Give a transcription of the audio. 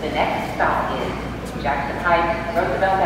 The next stop is Jackson Heights, Roosevelt